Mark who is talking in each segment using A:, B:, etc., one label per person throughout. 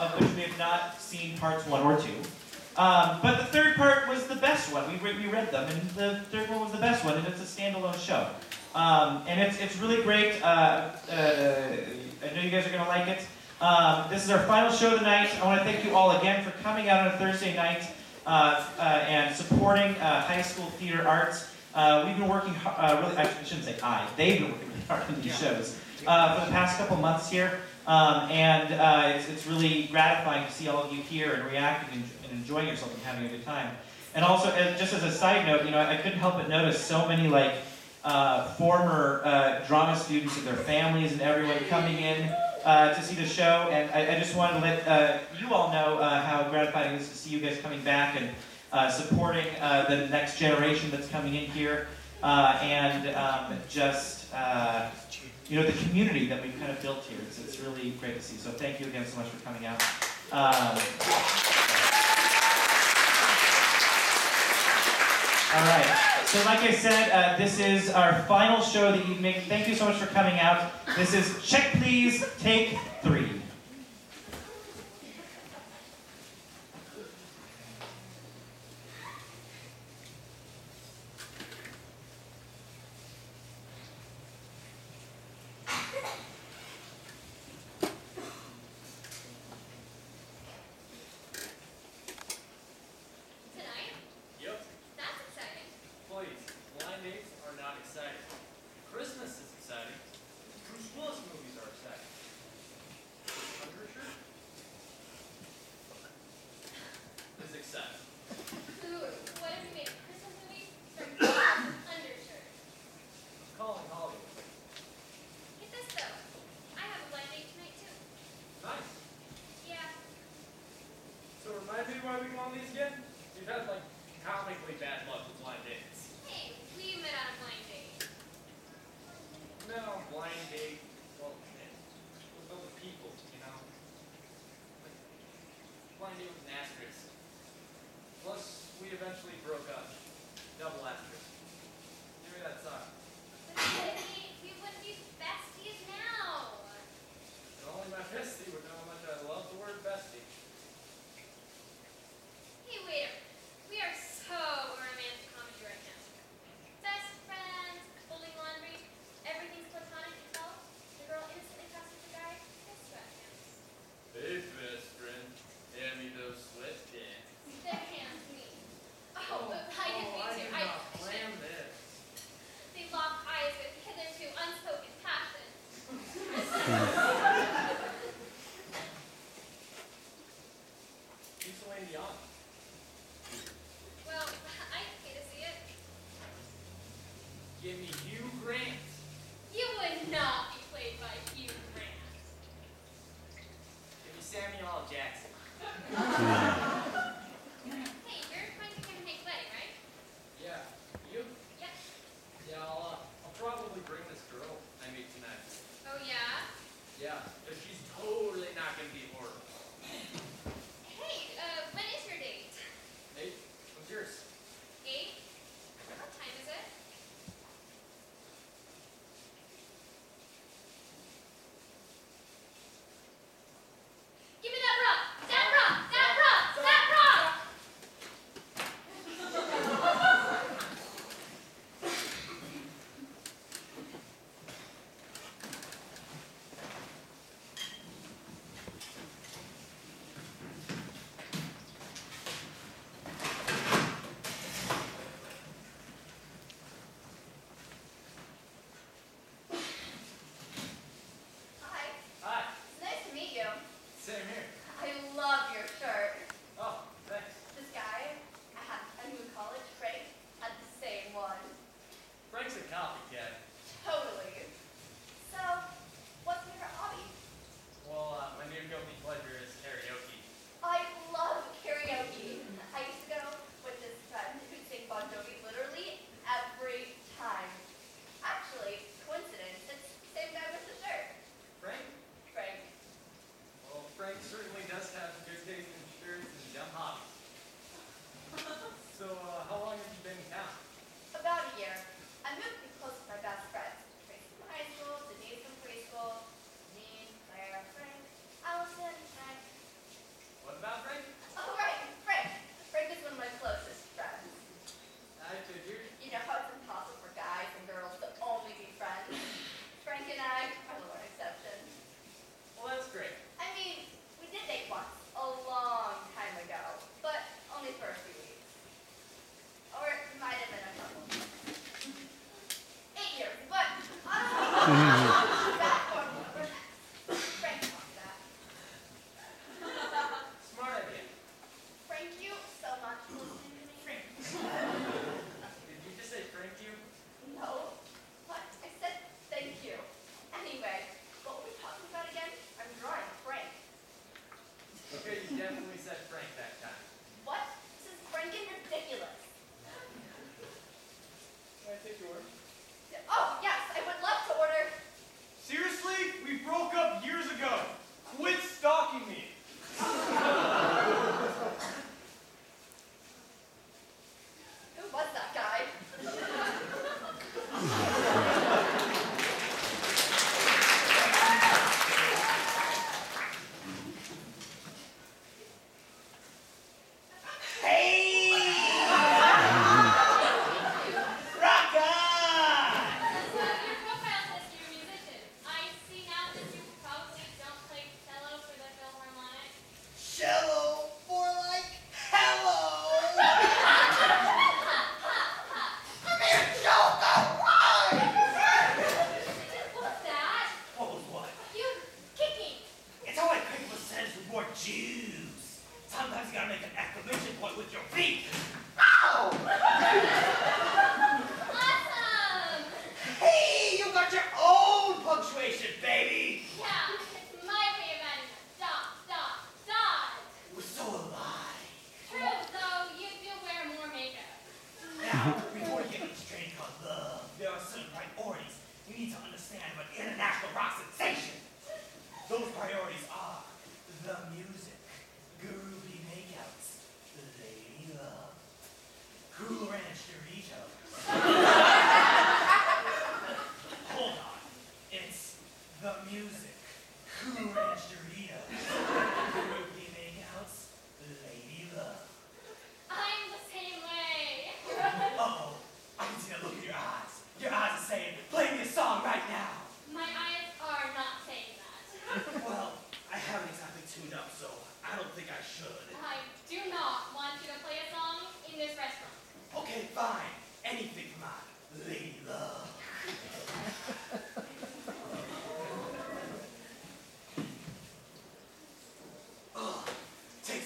A: of which we have not seen parts one or two. Um, but the third part was the best one. We, we read them, and the third one was the best one, and it's a standalone show. Um, and it's, it's really great. Uh, uh, I know you guys are going to like it. Um, this is our final show of the night. I want to thank you all again for coming out on a Thursday night uh, uh, and supporting uh, high school theater arts. Uh, we've been working uh, really, I shouldn't say I, they've been working really hard on these shows uh, for the past couple months here. Um, and uh, it's, it's really gratifying to see all of you here and reacting and, and enjoying yourself and having a good time. And also, as, just as a side note, you know, I couldn't help but notice so many like uh, former uh, drama students and their families and everyone coming in uh, to see the show. And I, I just wanted to let uh, you all know uh, how gratifying it is to see you guys coming back and uh, supporting the next generation that's coming in here. And um, just, you know, the community that we've kind of built here. It's, it's really great to see. So thank you again so much for coming out. Um, all right. So like I said, uh, this is our final show of the evening. Thank you so much for coming out. This is Check Please Take
B: 3. Blind
C: date
B: with an asterisk. Plus, we eventually broke up.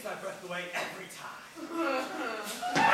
B: My
D: breath away every time.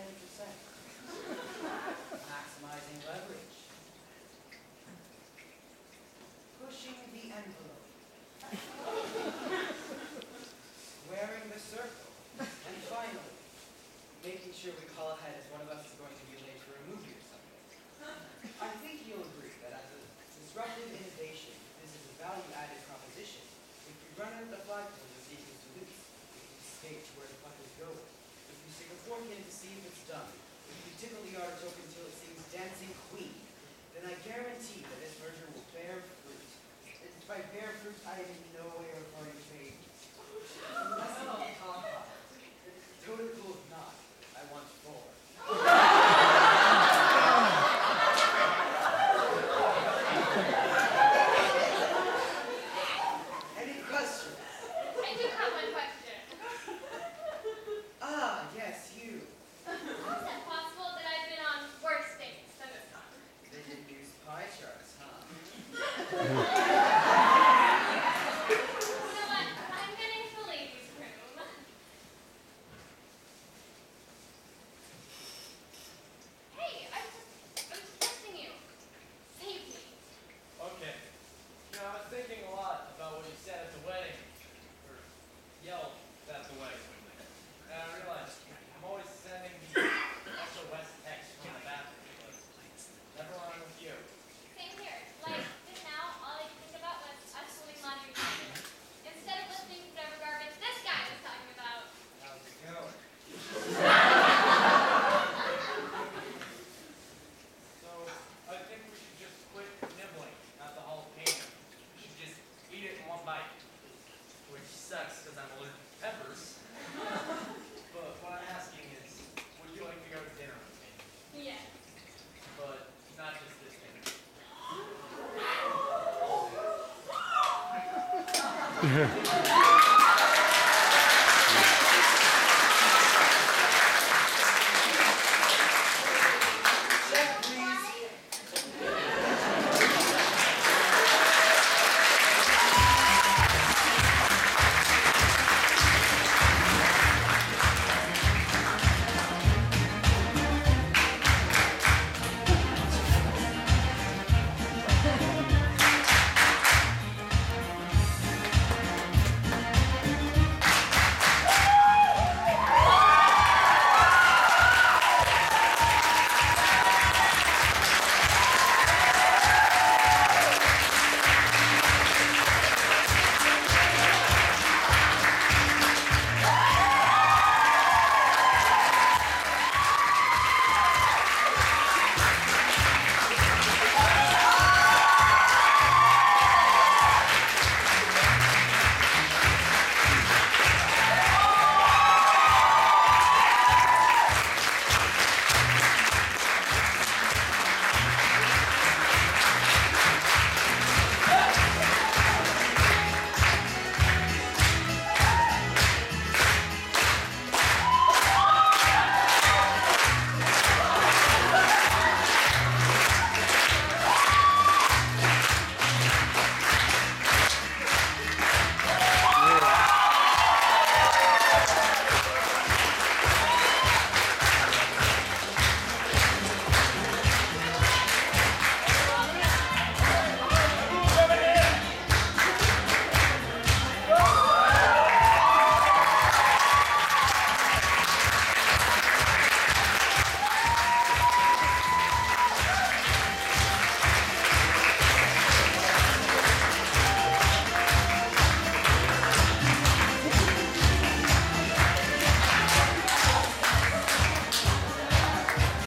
C: ten
D: percent. I
E: bear fruit, I am in no way regarding fame. Unless no. it's top cool of not, I want more. Any questions?
B: I do have one question.
E: Ah, yes, you.
B: How is it possible that I've been on worse dates than this time?
E: They didn't use pie charts, huh?
F: Uh,